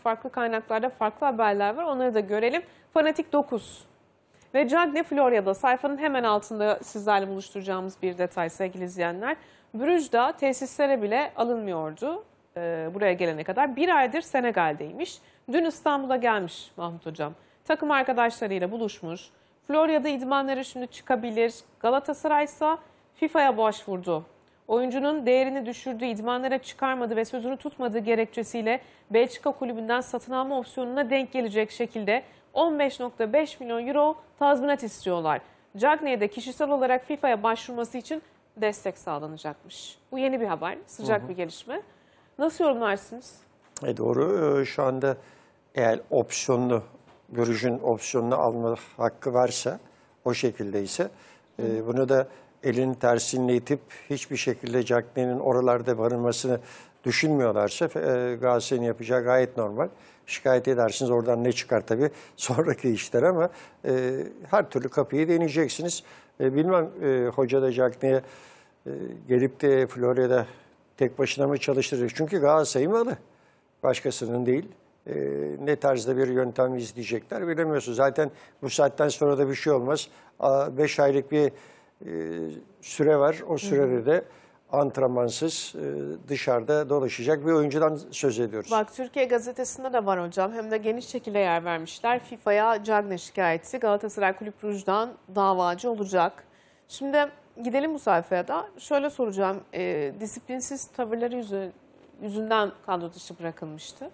farklı kaynaklarda farklı haberler var. Onları da görelim. Fanatik 9 ve Cagne Florya'da sayfanın hemen altında sizlerle buluşturacağımız bir detay sevgili izleyenler. Brüj'da tesislere bile alınmıyordu e, buraya gelene kadar. Bir aydır Senegal'deymiş. Dün İstanbul'a gelmiş Mahmut Hocam. Takım arkadaşlarıyla buluşmuş. Florya'da idmanları şimdi çıkabilir. Galatasaray ise FIFA'ya başvurdu. Oyuncunun değerini düşürdüğü idmanlara çıkarmadı ve sözünü tutmadığı gerekçesiyle Belçika kulübünden satın alma opsiyonuna denk gelecek şekilde 15.5 milyon euro tazminat istiyorlar. Cagney'e de kişisel olarak FIFA'ya başvurması için destek sağlanacakmış. Bu yeni bir haber, sıcak bir gelişme. Nasıl yorumlarsınız? E doğru. Ee, Şu anda eğer opsiyonlu, görüşün opsiyonlu alma hakkı varsa, o şekilde ise e, bunu da elin tersini itip hiçbir şekilde Cagney'in oralarda barınmasını düşünmüyorlarsa e, Galatasaray'ın yapacağı gayet normal. Şikayet edersiniz oradan ne çıkar tabii sonraki işler ama e, her türlü kapıyı deneyeceksiniz. E, bilmem e, hoca da Cagney'e e, gelip de Florya'da tek başına mı çalıştıracak? Çünkü Galatasaray'ın malı. Başkasının değil. E, ne tarzda bir yöntem izleyecekler bilemiyorsun. Zaten bu saatten sonra da bir şey olmaz. 5 aylık bir süre var. O sürede de antrenmansız e, dışarıda dolaşacak bir oyuncudan söz ediyoruz. Bak Türkiye gazetesinde de var hocam. Hem de geniş şekilde yer vermişler. FIFA'ya Cagney şikayeti Galatasaray Kulüp Brugge'dan davacı olacak. Şimdi gidelim bu sayfaya da. Şöyle soracağım. E, disiplinsiz tavırları yüzü, yüzünden kadro dışı bırakılmıştı.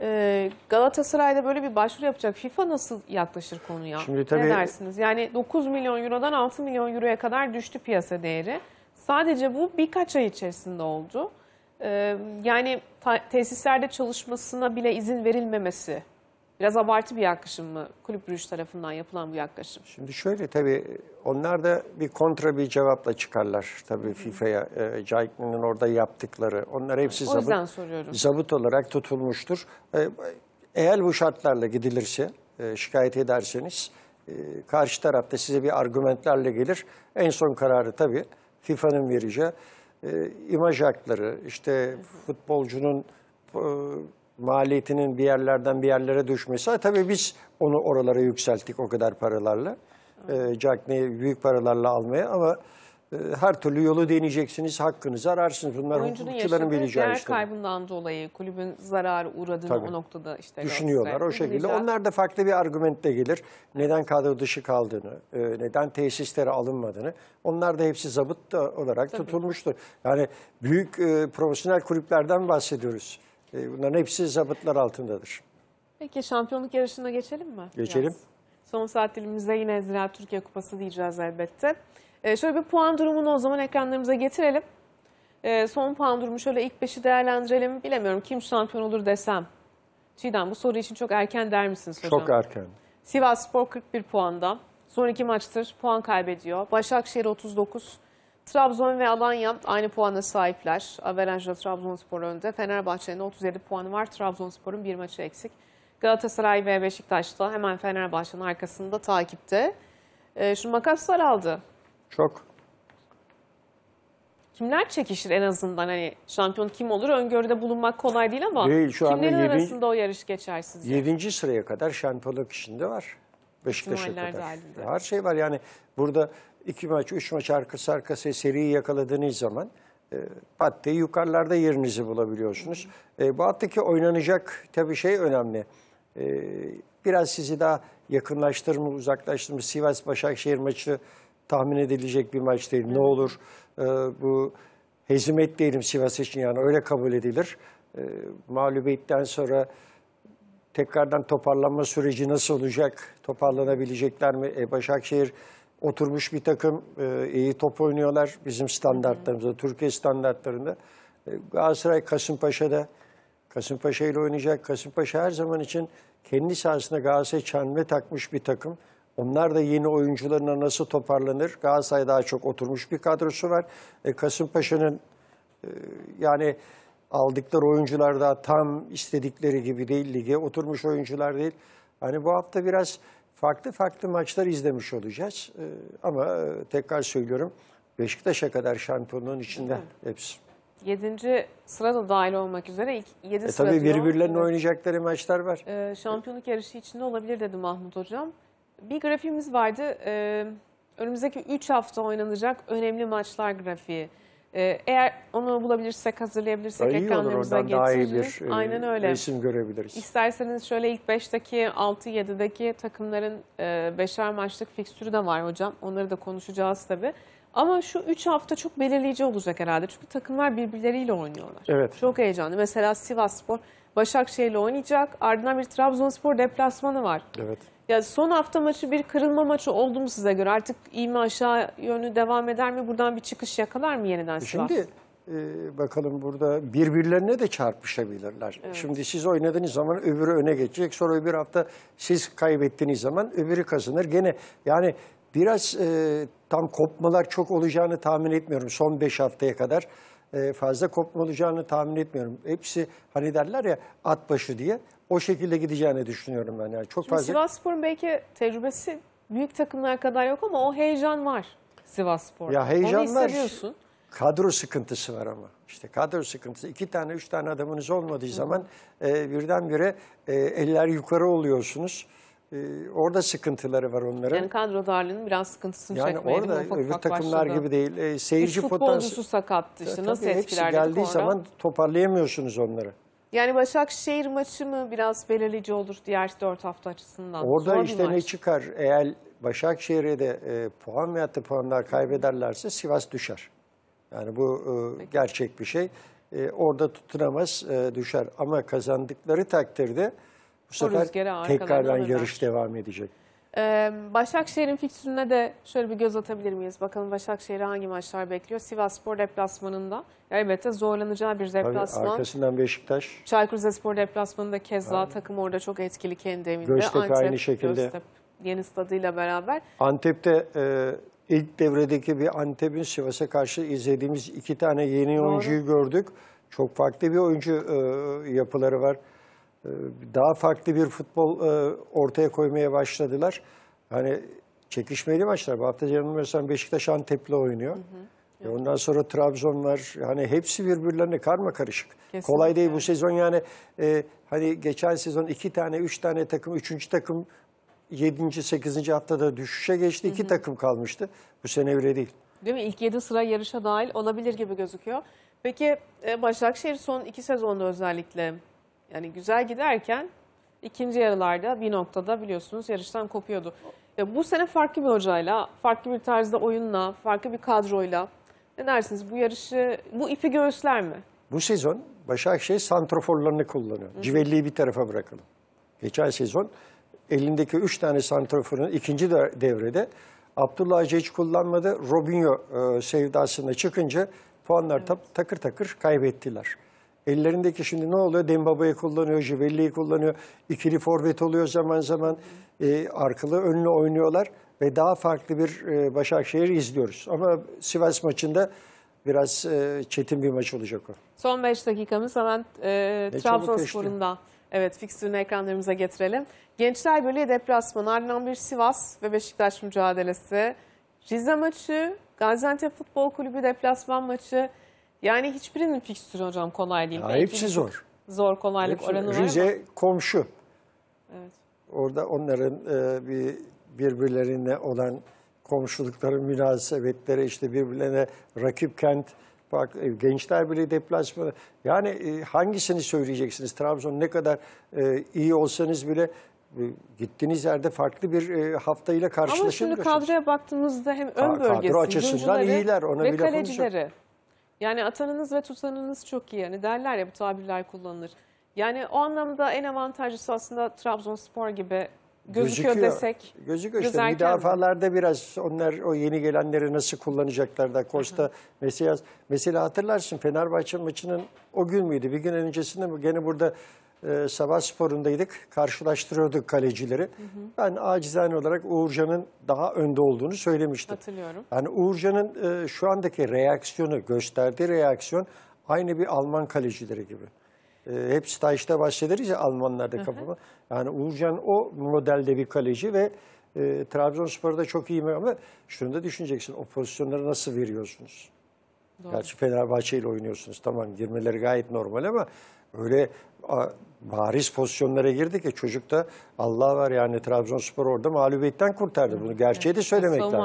E, Galatasaray'da böyle bir başvuru yapacak. FIFA nasıl yaklaşır konuya? Şimdi tabii- Ne dersiniz? Yani 9 milyon eurodan 6 milyon euroya kadar düştü piyasa değeri. Sadece bu birkaç ay içerisinde oldu. Ee, yani tesislerde çalışmasına bile izin verilmemesi biraz abartı bir yaklaşım mı kulüp Brugge tarafından yapılan bu yaklaşım? Şimdi şöyle tabii onlar da bir kontra bir cevapla çıkarlar tabii FIFA'ya. E, Cagney'in orada yaptıkları. Onlar hepsi O yüzden zabıt, soruyorum. zabıt olarak tutulmuştur. E, eğer bu şartlarla gidilirse, e, şikayet ederseniz e, karşı tarafta size bir argümanlarla gelir. En son kararı tabii FIFA'nın vereceği e, imaj hakları, işte futbolcunun e, maliyetinin bir yerlerden bir yerlere düşmesi. Tabii biz onu oralara yükselttik o kadar paralarla. E, Cagney'i büyük paralarla almaya ama e, her türlü yolu deneyeceksiniz, hakkınızı ararsınız. Bunlar hukukçuların bileceği değer işler. kaybından dolayı kulübün zararı uğradığını Tabii. o noktada işte Düşünüyorlar o şekilde. Onlar da farklı bir argümentle gelir. Neden kadro dışı kaldığını, e, neden tesislere alınmadığını. Onlar da hepsi zabıt olarak tutulmuştur. Yani büyük e, profesyonel kulüplerden bahsediyoruz. E, bunların hepsi zabıtlar altındadır. Peki şampiyonluk yarışına geçelim mi? Geçelim. Biraz. Son saat dilimizde yine Ziraat Türkiye Kupası diyeceğiz elbette. Ee, şöyle bir puan durumunu o zaman ekranlarımıza getirelim. Ee, son puan durumu şöyle ilk beşi değerlendirelim. Bilemiyorum kim şampiyon olur desem. Çiğdem bu soru için çok erken der misiniz hocam? Çok erken. Sivas Spor 41 puanda. Son iki maçtır puan kaybediyor. Başakşehir 39. Trabzon ve Alanya aynı puana sahipler. Averajla Trabzonspor önde. Fenerbahçe'nin 37 puanı var. Trabzonspor'un bir maçı eksik. Galatasaray ve Beşiktaş'ta hemen Fenerbahçe'nin arkasında takipte. Ee, şu makas daraldı. Çok. Kimler çekişir en azından hani şampiyon kim olur öngörüde bulunmak kolay değil ama Değil, şu anda kimlerin yedi- arasında o yarış geçer sizce? Yedinci sıraya kadar şampiyonluk içinde var. Beşiktaş'a kadar. dahilinde. Her şey var yani burada iki maç, üç maç arkası arkası seriyi yakaladığınız zaman e, pat diye yukarılarda yerinizi bulabiliyorsunuz. E, bu hattaki oynanacak tabii şey önemli. E, biraz sizi daha yakınlaştırma, uzaklaştırma. Sivas Başakşehir maçı tahmin edilecek bir maç değil. Ne olur e, bu hezimet diyelim Sivas için yani öyle kabul edilir. E, mağlubiyetten sonra tekrardan toparlanma süreci nasıl olacak? Toparlanabilecekler mi? E, Başakşehir oturmuş bir takım, e, iyi top oynuyorlar bizim standartlarımızda, Türkiye standartlarında. E, Galatasaray Kasımpaşa'da, Kasımpaşa ile oynayacak. Kasımpaşa her zaman için kendi sahasında Galatasaray çelme takmış bir takım. Onlar da yeni oyuncularına nasıl toparlanır? Galatasaray daha çok oturmuş bir kadrosu var. E, Kasımpaşa'nın yani aldıkları oyuncular da tam istedikleri gibi değil, lige oturmuş oyuncular değil. Hani bu hafta biraz farklı farklı maçlar izlemiş olacağız. Ee, ama e, tekrar söylüyorum Beşiktaş'a kadar şampiyonluğun içinde hepsi. 7. sırada dahil olmak üzere ilk 7 E sıra tabii birbirlerine Evet. oynayacakları maçlar var. Ee, şampiyonluk yarışı içinde olabilir dedi Mahmut Hocam. Bir grafiğimiz vardı. Ee, önümüzdeki 3 hafta oynanacak önemli maçlar grafiği. Ee, eğer onu bulabilirsek, hazırlayabilirsek olur ekranlarımıza getiririz. bir e, Aynen öyle. resim görebiliriz. İsterseniz şöyle ilk 5'teki 6-7'deki takımların e, beşer maçlık fikstürü de var hocam. Onları da konuşacağız tabii. Ama şu 3 hafta çok belirleyici olacak herhalde. Çünkü takımlar birbirleriyle oynuyorlar. Evet. Çok heyecanlı. Mesela Sivasspor Başakşehir'le oynayacak. Ardından bir Trabzonspor deplasmanı var. Evet. Ya son hafta maçı bir kırılma maçı oldu mu size göre? Artık iyi mi aşağı yönü devam eder mi? Buradan bir çıkış yakalar mı yeniden Sivas? Şimdi e, bakalım burada birbirlerine de çarpışabilirler. Şimdi siz oynadığınız zaman öbürü öne geçecek. Sonra öbür hafta siz kaybettiğiniz zaman öbürü kazanır. Gene yani biraz e, tam kopmalar çok olacağını tahmin etmiyorum. Son 5 haftaya kadar fazla kopma olacağını tahmin etmiyorum. Hepsi hani derler ya at başı diye o şekilde gideceğini düşünüyorum ben. Yani çok Şimdi fazla Sivasspor'un belki tecrübesi büyük takımlar kadar yok ama o heyecan var Sivasspor'da. Ya heyecan Onu var. Kadro sıkıntısı var ama. İşte kadro sıkıntısı. iki tane, üç tane adamınız olmadığı zaman e, birdenbire e, eller yukarı oluyorsunuz. E, orada sıkıntıları var onların. Yani kadro darlığının biraz sıkıntısını Yani çekmeye orada Ufak öbür ufak takımlar başladı. gibi değil. E, seyirci futbolcusu potansiyeli. sakattı işte. Nasıl Tabii hepsi etkiler geldiği sonra. zaman toparlayamıyorsunuz onları. Yani Başakşehir maçı mı biraz belirleyici olur diğer dört hafta açısından? Orada Zor işte ne çıkar? Eğer Başakşehir'e de e, puan veyahut da puanlar kaybederlerse Sivas düşer. Yani bu e, gerçek bir şey. E, orada tutunamaz, e, düşer. Ama kazandıkları takdirde bu sefer tekrardan yarış devam edecek. Ee, Başakşehir'in fikstürüne de şöyle bir göz atabilir miyiz? Bakalım Başakşehir'e hangi maçlar bekliyor? Sivasspor deplasmanında. Elbette zorlanacağı bir Tabii deplasman. arkasından Beşiktaş. Çaykur Rizespor deplasmanında keza takım orada çok etkili kendi evinde. Göztepe aynı şekilde. Göztepe yeni stadıyla beraber. Antep'te e, ilk devredeki bir Antep'in Sivas'a karşı izlediğimiz iki tane yeni Doğru. oyuncuyu gördük. Çok farklı bir oyuncu e, yapıları var. E, daha farklı bir futbol e, ortaya koymaya başladılar. Hani çekişmeli maçlar. Bu hafta yanılmıyorsam Beşiktaş Antep'le oynuyor. E, ondan sonra Trabzon var. Hani hepsi birbirlerine karma karışık. Kesinlikle. Kolay değil bu sezon yani. e, hani geçen sezon iki tane, üç tane takım, üçüncü takım 7. 8. haftada düşüşe geçti. İki takım kalmıştı. Bu sene öyle değil. Değil mi? İlk 7 sıra yarışa dahil olabilir gibi gözüküyor. Peki e, Başakşehir son iki sezonda özellikle yani güzel giderken ikinci yarılarda bir noktada biliyorsunuz yarıştan kopuyordu. Ya bu sene farklı bir hocayla, farklı bir tarzda oyunla, farklı bir kadroyla ne dersiniz bu yarışı, bu ipi göğüsler mi? Bu sezon Başakşehir santroforlarını kullanıyor. Civelli'yi bir tarafa bırakalım. Geçen sezon elindeki üç tane santroforun ikinci de- devrede Abdullah hiç kullanmadı. Robinho e, sevdasında çıkınca puanlar tap- takır takır kaybettiler. Ellerindeki şimdi ne oluyor? Dembaba'yı kullanıyor, Civelli'yi kullanıyor. İkili forvet oluyor zaman zaman. E, arkalı önlü oynuyorlar ve daha farklı bir e, Başakşehir izliyoruz. Ama Sivas maçında biraz e, çetin bir maç olacak o. Son 5 dakikamız hemen e, Ne çabuk Trabzonspor'un da evet fikstürünü ekranlarımıza getirelim. Gençler Birliği deplasmanı ardından bir Sivas ve Beşiktaş mücadelesi. Rize maçı, Gaziantep Futbol Kulübü deplasman maçı. Yani hiçbirinin fikstürü hocam kolay değil. Ya Belki hepsi zor. Zor kolaylık Hepsi- oranı var ama. Rize komşu. Evet. Orada onların e, bir birbirlerine olan komşulukları, münasebetleri işte birbirlerine rakip kent, bak e, Gençler Birliği deplasmanı. Yani e, hangisini söyleyeceksiniz? Trabzon ne kadar e, iyi olsanız bile e, gittiğiniz yerde farklı bir e, haftayla Ama şimdi kadroya baktığımızda hem ön kadro bölgesi, açısından hücumcuları iyiler, ona ve bir lafımız yok. Yani atanınız ve tutanınız çok iyi. Yani derler ya bu tabirler kullanılır. Yani o anlamda en avantajlısı aslında Trabzonspor gibi gözüküyor, desek. Gözüküyor işte erken mi? müdafalarda biraz onlar o yeni gelenleri nasıl kullanacaklar da Costa mesela mesela hatırlarsın Fenerbahçe maçının o gün müydü? Bir gün öncesinde mi? Gene burada e, Sabah Sporu'ndaydık. Karşılaştırıyorduk kalecileri. Ben acizane olarak Uğurcan'ın daha önde olduğunu söylemiştim. Hatırlıyorum. Yani Uğurcan'ın e, şu andaki reaksiyonu, gösterdiği reaksiyon aynı bir Alman kalecileri gibi. E, hep stajda bahsederiz ya Almanlarda kapama. Yani Uğurcan o modelde bir kaleci ve e, Trabzonspor'da çok iyi ama şunu da düşüneceksin. O pozisyonları nasıl veriyorsunuz? Gerçi Fenerbahçe ile oynuyorsunuz. Tamam girmeleri gayet normal ama öyle bariz pozisyonlara girdi ki çocuk da Allah var yani Trabzonspor orada mağlubiyetten kurtardı. Bunu gerçeği de söylemek lazım.